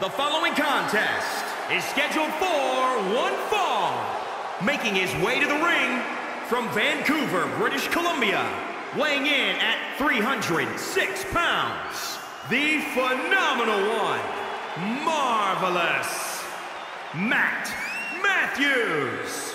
The following contest is scheduled for one fall. Making his way to the ring from Vancouver, British Columbia, weighing in at 306 pounds, the phenomenal one, Marvelous, Matt Matthews.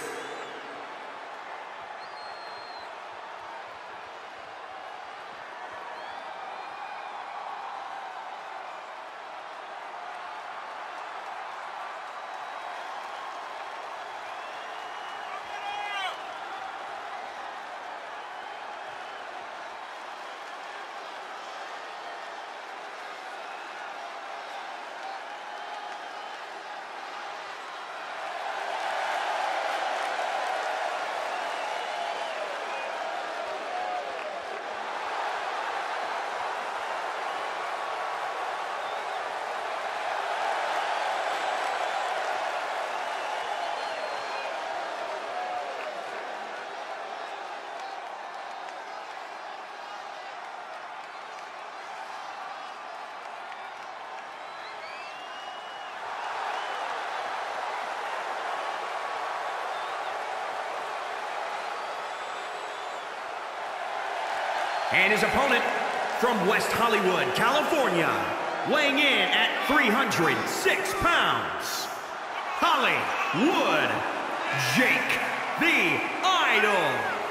And his opponent from West Hollywood, California, weighing in at 306 pounds, Hollywood Jake the Idol.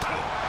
Boom.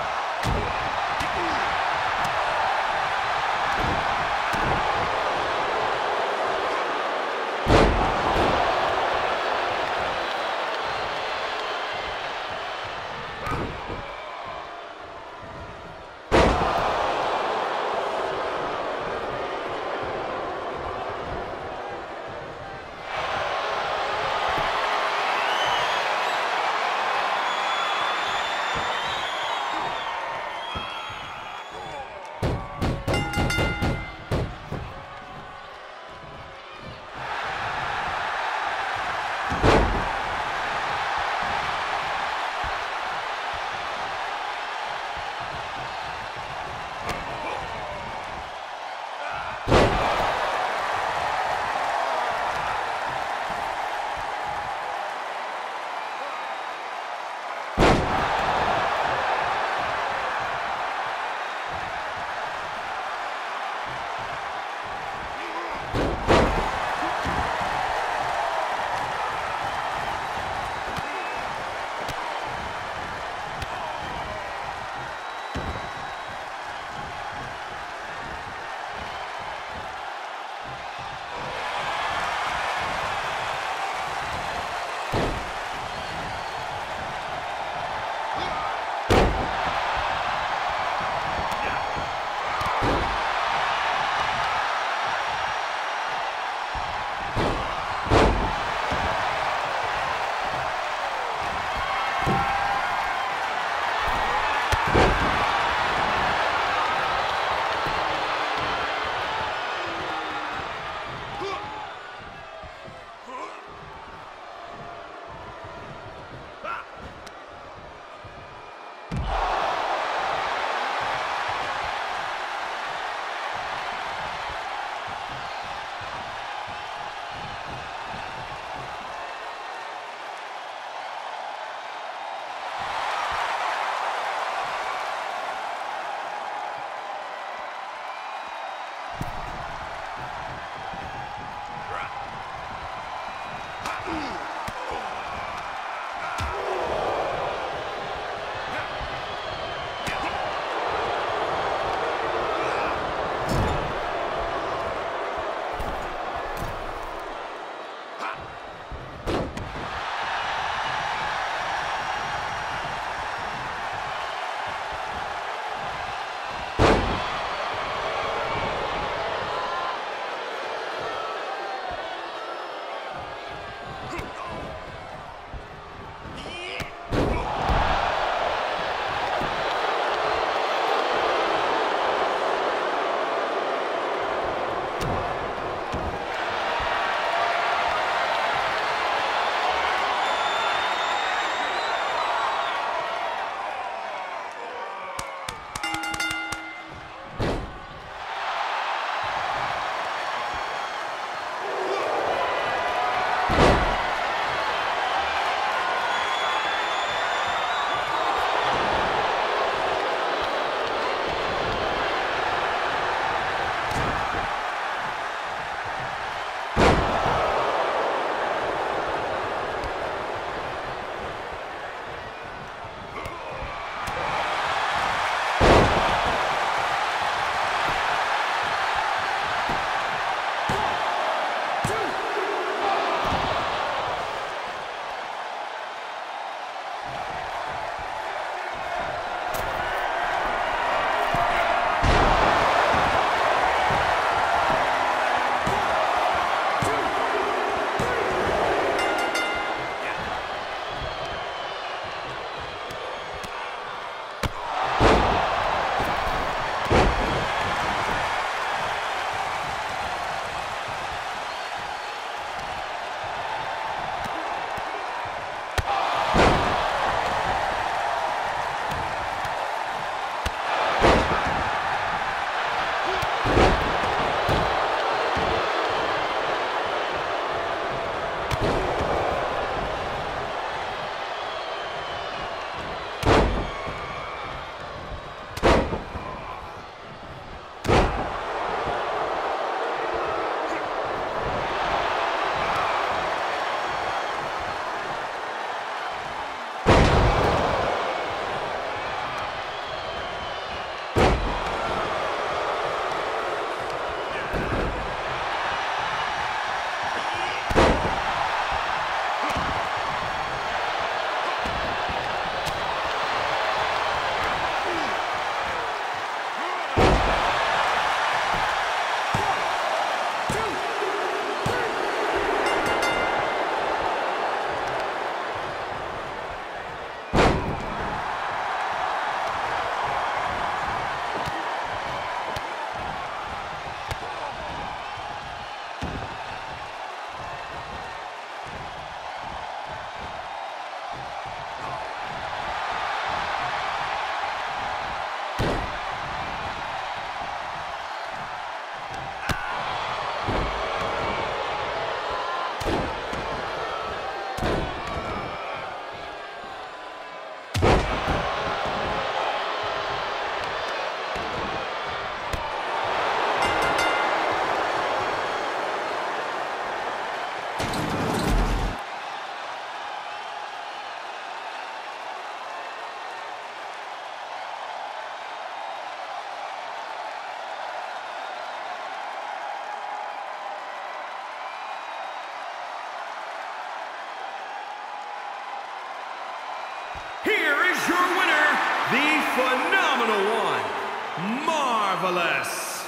Here is your winner, the phenomenal one, Marvelous,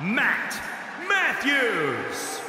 Matt Matthews.